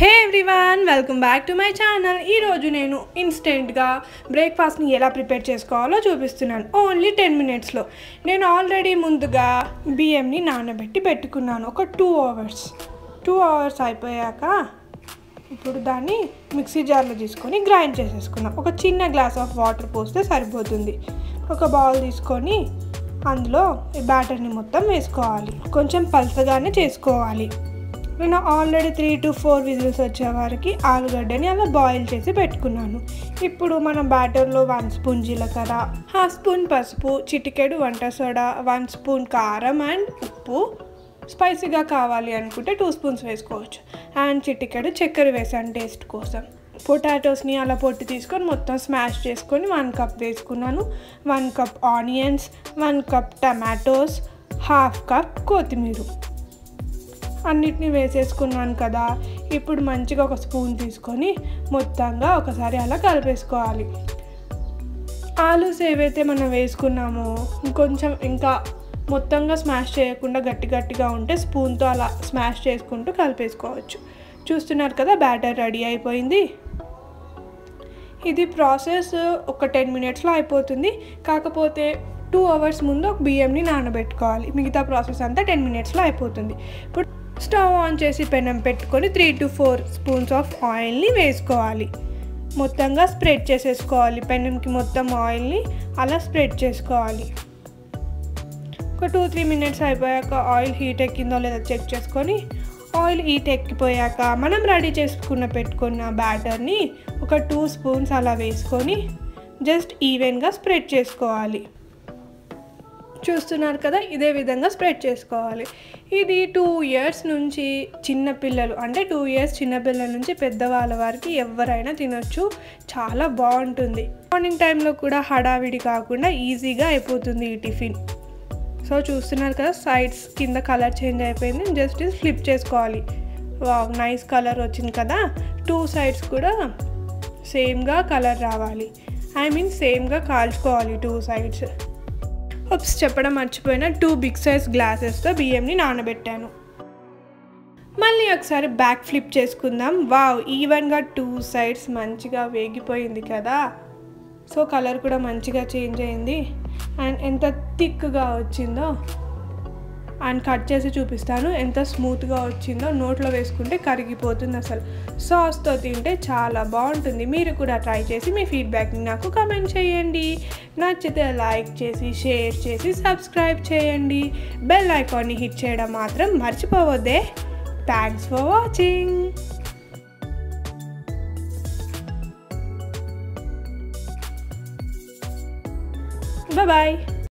Hey everyone welcome back to my channel. ఈరోజు నేను ఇన్స్టెంట్గా బ్రేక్ఫాస్ట్ని ఎలా ప్రిపేర్ చేసుకోవాలో చూపిస్తున్నాను. ఓన్లీ టెన్ మినిట్స్లో. నేను ఆల్రెడీ ముందుగా బియ్యంని నానబెట్టి పెట్టుకున్నాను. ఒక టూ అవర్స్. టూ అవర్స్ అయిపోయాక ఇప్పుడు దాన్ని మిక్సీ జార్లో తీసుకొని గ్రైండ్ చేసేసుకున్నాం ఒక చిన్న గ్లాస్ ఆఫ్ వాటర్ పోస్తే సరిపోతుంది. ఒక బౌల్ తీసుకొని అందులో ఈ బ్యాటర్ని మొత్తం వేసుకోవాలి. కొంచెం పలసగానే చేసుకోవాలి. నేను already three to four whistles వచ్చే వరకు ఆలుగడ్డని అలా బాయిల్ చేసి పెట్టుకున్నాను. ఇప్పుడు మనం బ్యాటర్లో వన్ స్పూన్ జీలకర్ర హాఫ్ స్పూన్ పసుపు చిటికెడు వంట సోడా వన్ స్పూన్ కారం అండ్ ఉప్పు. స్పైసీగా కావాలి అనుకుంటే టూ స్పూన్స్ వేసుకోవచ్చు. అండ్ చిటికెడు చక్కెర వేసాను టేస్ట్ కోసం. పొటాటోస్ని అలా పొట్టి తీసుకొని మొత్తం స్మాష్ చేసుకొని వన్ కప్ వేసుకున్నాను. One cup onions one cup tomatoes half cup కొత్తిమీర. అన్నిటినీ వేసేసుకున్నాను కదా. ఇప్పుడు మంచిగా ఒక స్పూన్ తీసుకొని మొత్తంగా ఒకసారి అలా కలిపేసుకోవాలి. ఆలూస్ ఏవైతే మనం వేసుకున్నామో ఇంకొంచెం ఇంకా మొత్తంగా స్మాష్ చేయకుండా గట్టి గట్టిగా ఉంటే స్పూన్తో అలా స్మాష్ చేసుకుంటూ కలిపేసుకోవచ్చు. చూస్తున్నారు కదా బ్యాటర్ రెడీ అయిపోయింది. ఇది ప్రాసెస్ ఒక టెన్ మినిట్స్లో అయిపోతుంది. కాకపోతే టూ అవర్స్ ముందు ఒక బియ్యంని నానబెట్టుకోవాలి. మిగతా ప్రాసెస్ అంతా టెన్ మినిట్స్లో అయిపోతుంది. ఇప్పుడు స్టవ్ ఆన్ చేసి పెనం పెట్టుకొని three to four spoons of ఆయిల్ని వేసుకోవాలి. మొత్తంగా స్ప్రెడ్ చేసేసుకోవాలి. పెనంకి మొత్తం ఆయిల్ని అలా స్ప్రెడ్ చేసుకోవాలి. ఒక టూ త్రీ మినిట్స్ అయిపోయాక ఆయిల్ హీట్ ఎక్కిందో లేదో చెక్ చేసుకొని ఆయిల్ హీట్ ఎక్కిపోయాక మనం రెడీ చేసుకున్న పెట్టుకున్న బ్యాటర్ని ఒక టూ స్పూన్స్ అలా వేసుకొని జస్ట్ ఈవెన్గా స్ప్రెడ్ చేసుకోవాలి. చూస్తున్నారు కదా ఇదే విధంగా స్ప్రెడ్ చేసుకోవాలి. ఇది టూ ఇయర్స్ నుంచి చిన్నపిల్లలు అంటే టూ ఇయర్స్ చిన్నపిల్లల నుంచి పెద్దవాళ్ళ వారికి ఎవరైనా తినొచ్చు. చాలా బాగుంటుంది. మార్నింగ్ టైంలో కూడా హడావిడి కాకుండా ఈజీగా అయిపోతుంది ఈ టిఫిన్. సో చూస్తున్నారు కదా సైడ్స్ కింద కలర్ చేంజ్ అయిపోయింది. జస్ట్ ఇది ఫ్లిప్ చేసుకోవాలి. వావ్ నైస్ కలర్ వచ్చింది కదా. టూ సైడ్స్ కూడా సేమ్గా కలర్ రావాలి. ఐ మీన్ సేమ్గా కాల్చుకోవాలి టూ సైడ్స్ ఉప్స్ చెప్పడం మర్చిపోయిన టూ బిగ్ సైజ్ గ్లాసెస్తో బియ్యంని నానబెట్టాను. మళ్ళీ ఒకసారి బ్యాక్ ఫ్లిప్ చేసుకుందాం. వావ్ ఈవెన్గా టూ సైడ్స్ మంచిగా వేగిపోయింది కదా. సో కలర్ కూడా మంచిగా చేంజ్ అయింది. అండ్ ఎంత థిక్గా వచ్చిందో. అండ్ కట్ చేసి చూపిస్తాను. ఎంత స్మూత్గా వచ్చిందో. నోట్లో వేసుకుంటే కరిగిపోతుంది అసలు. సాస్తో తింటే చాలా బాగుంటుంది. మీరు కూడా ట్రై చేసి మీ ఫీడ్బ్యాక్ని నాకు కమెంట్ చేయండి. నచ్చితే లైక్ చేసి షేర్ చేసి సబ్స్క్రైబ్ చేయండి. బెల్ ఐకాన్ని హిట్ చేయడం మాత్రం మర్చిపోవద్దే. Thanks for watching bye